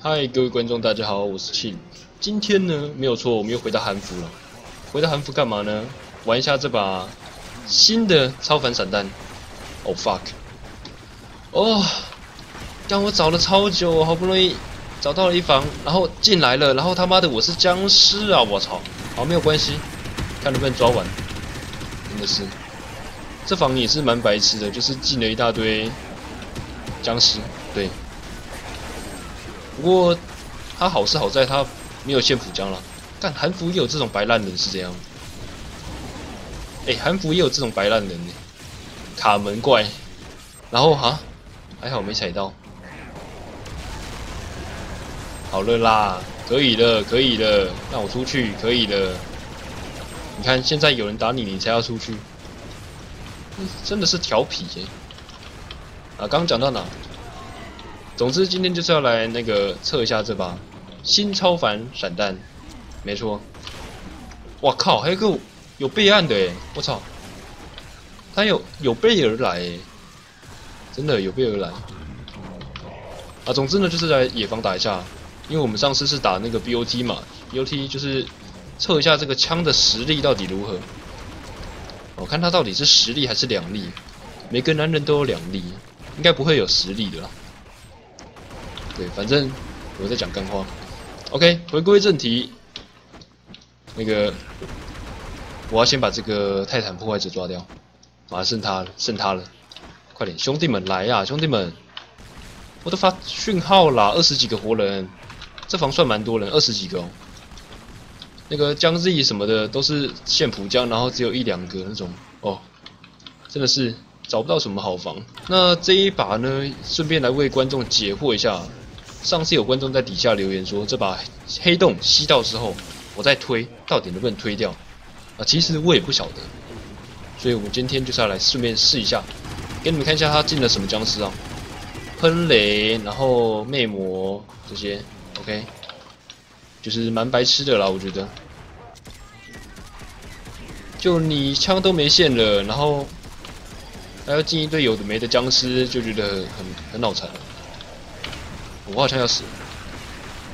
嗨，各位观众，大家好，我是庆。今天呢，没有错，我们又回到韩服了。回到韩服干嘛呢？玩一下这把新的超凡散弹。Oh fuck！哦，让我找了超久，好不容易找到了一房，然后进来了，然后他妈的我是僵尸啊！我操！好，没有关系，看能不能抓完。真的是，这房也是蛮白痴的，就是进了一大堆僵尸。对。不过，他好是好在他没有限普江了。但韩服也有这种白烂人是这样。哎，韩服也有这种白烂人呢，卡门怪。然后哈，还好没踩到。好了啦，可以了，可以了，让我出去，可以了。你看，现在有人打你，你才要出去，真的是调皮耶。啊，刚讲到哪？总之，今天就是要来那个测一下这把新超凡散弹，没错。我靠，还有个有备案的诶，我操，他有有备而来，真的有备而来。啊，总之呢，就是来野房打一下，因为我们上次是打那个 BOT 嘛，BOT 就是测一下这个枪的实力到底如何。我看他到底是实力还是两力，每个男人都有两力，应该不会有实力的啦。对，反正我在讲干话。OK，回归正题。那个，我要先把这个泰坦破坏者抓掉。马上剩他了，剩他了。快点，兄弟们来呀，兄弟们！我都发讯号啦，二十几个活人，这房算蛮多人，二十几个哦。那个江 Z 什么的都是现普江，然后只有一两个那种哦，真的是找不到什么好房。那这一把呢，顺便来为观众解惑一下。上次有观众在底下留言说，这把黑洞吸到之后，我再推，到底能不能推掉？啊，其实我也不晓得，所以我们今天就是要来顺便试一下，给你们看一下他进了什么僵尸啊，喷雷，然后魅魔这些，OK，就是蛮白痴的啦，我觉得。就你枪都没线了，然后还要进一堆有的没的僵尸，就觉得很很脑残。我好像要死，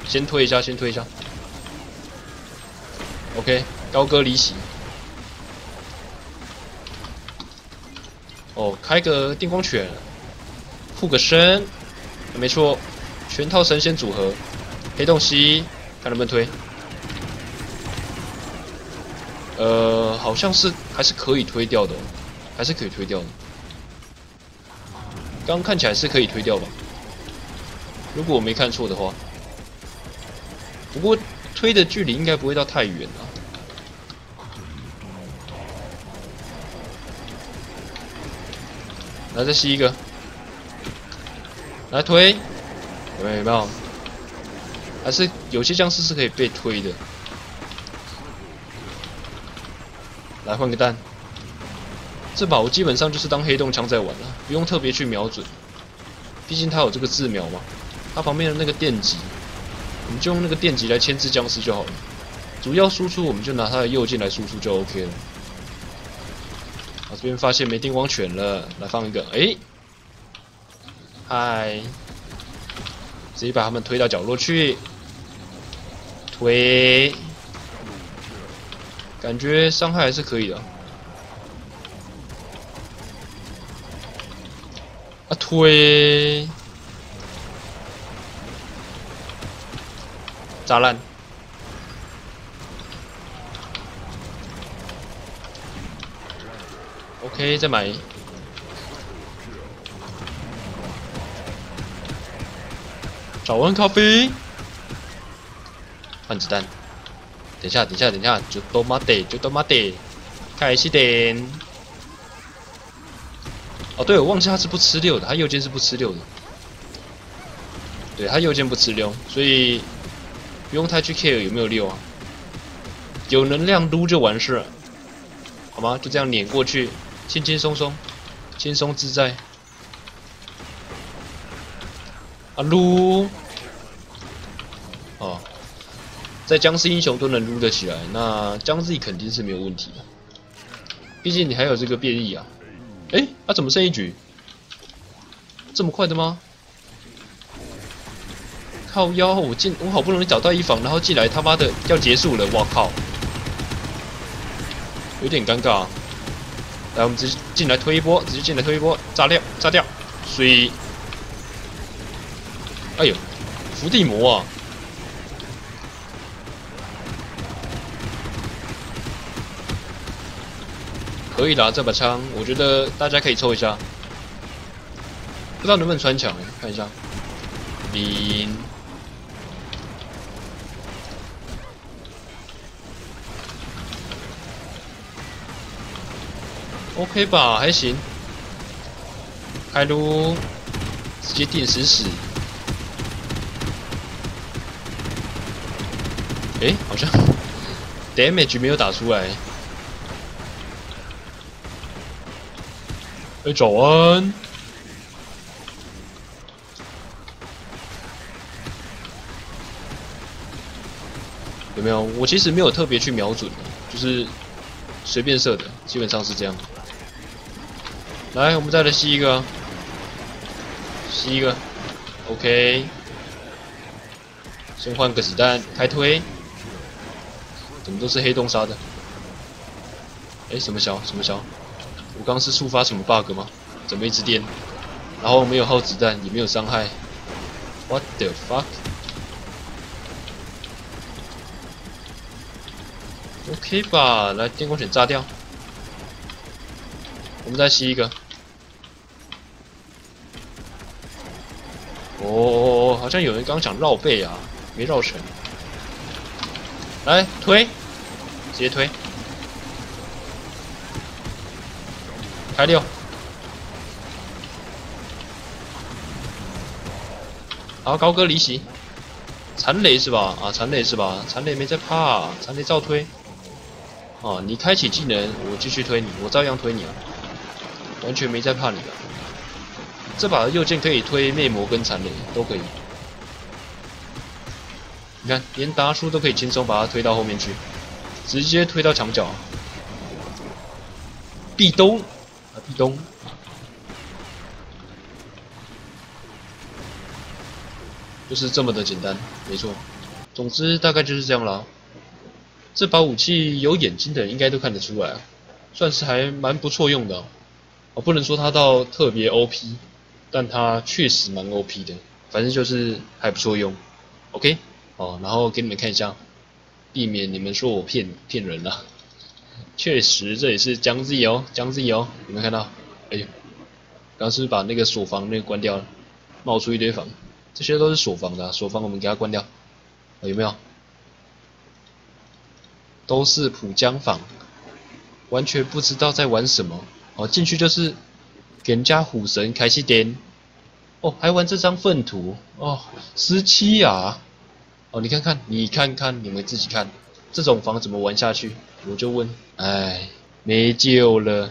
先推一下，先推一下。OK，高歌离席。哦，开个电光拳，护个身，没错，全套神仙组合，黑洞吸，看能不能推。呃，好像是还是可以推掉的，还是可以推掉的。刚看起来是可以推掉吧。如果我没看错的话，不过推的距离应该不会到太远啊。来，再吸一个，来推，有没有？有没有？还是有些僵尸是可以被推的。来换个弹，这把我基本上就是当黑洞枪在玩了，不用特别去瞄准，毕竟它有这个自瞄嘛。它旁边的那个电极，我们就用那个电极来牵制僵尸就好了。主要输出我们就拿它的右键来输出就 OK 了。我这边发现没电光犬了，来放一个，哎，嗨，直接把他们推到角落去，推，感觉伤害还是可以的。啊，推。炸烂，OK，再买。早安咖啡，换子弹。等一下，等一下，等一下，就多马得，就多马得，开始点。哦，对，我忘记他是不吃六的，他右键是不吃六的。对他右键不吃六，所以。不用太去 care 有没有六啊，有能量撸就完事，好吗？就这样碾过去，轻轻松松，轻松自在。啊撸，哦，在僵尸英雄都能撸得起来，那僵尸肯定是没有问题的。毕竟你还有这个变异啊。哎，啊怎么剩一局？这么快的吗？靠腰，我进我好不容易找到一房，然后进来他妈的要结束了，我靠，有点尴尬。来，我们直接进来推一波，直接进来推一波，炸掉，炸掉，水。哎呦，伏地魔啊！可以啦，这把枪，我觉得大家可以抽一下，不知道能不能穿墙，看一下。零，OK 吧，还行。开撸，直接定死死。哎，好像 damage 没有打出来。哎，早安！有没有？我其实没有特别去瞄准，就是随便射的，基本上是这样。来，我们再来吸一个，吸一个，OK。先换个子弹，开推。怎么都是黑洞杀的？哎，什么小？什么小？我刚是触发什么 bug 吗？怎么一直电？然后没有耗子弹，也没有伤害。What the fuck？OK 吧，来电光犬炸掉。我们再吸一个。哦哦哦，好像有人刚想绕背啊，没绕成。来推，直接推。开六，好高歌离席，残雷是吧？啊，残雷是吧？残雷没在怕，残雷照推。哦，你开启技能，我继续推你，我照样推你啊，完全没在怕你的。这把右键可以推魅魔跟残雷都可以。你看，连达叔都可以轻松把它推到后面去，直接推到墙角。壁咚啊。壁咚，就是这么的简单，没错。总之大概就是这样了。这把武器有眼睛的应该都看得出来，算是还蛮不错用的。我不能说它到特别 OP，但它确实蛮 OP 的。反正就是还不错用。OK，哦，然后给你们看一下，避免你们说我骗骗人了。确实，这里是江 Z 哦，江 Z 哦，有没有看到？哎呦，刚是把那个锁房那个关掉了？冒出一堆房，这些都是锁房的，锁房我们给它关掉，有没有？都是浦江坊，完全不知道在玩什么。哦，进去就是给人家虎神开启点，哦，还玩这张粪土，哦，十七啊！哦，你看看，你看看，你们自己看，这种房怎么玩下去？我就问，哎，没救了。